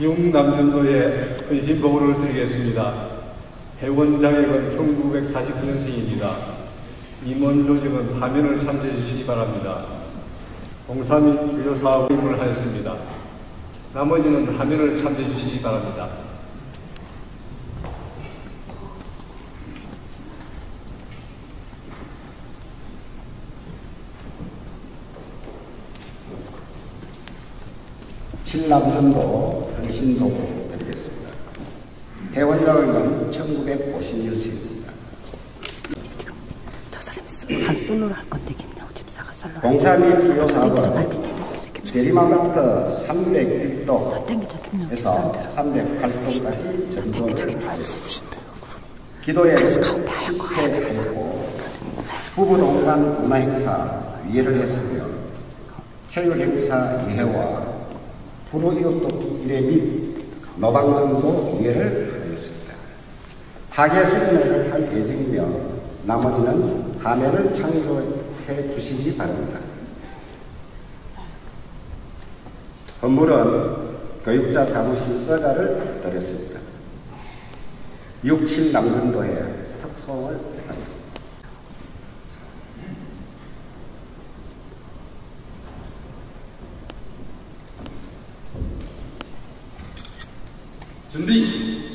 육남전도의 헌신 보고를 드리겠습니다. 회원 자격은 1949년생입니다. 임원 조직은 화면을 참조해 주시기 바랍니다. 봉사 및 주요 사업을 하였습니다. 나머지는 화면을 참조해 주시기 바랍니다. 칠남전도 이신도고 드리겠습니다. 해원장은 1956세입니다. 저 사람이 쏠로 솔로로 할 건데 김영우 집사가 솔로. 공사 및 주요 사업은 대리만부터 301도에서 308도까지 전도를 하였습니다. 기도에 집회했고 부부 동반 문화 행사 위해를 했으며 체육 행사 예회와 부르이웃도 1회 및 노방방도 기회를 하였습니다. 파괴수준을 할 예정이며 나머지는 감회를 창조해 주시기 바랍니다. 건물은 교육자 사무실 의자를 드렸습니다. 6, 7 남근도에 특성을 하겠습니다. 准备。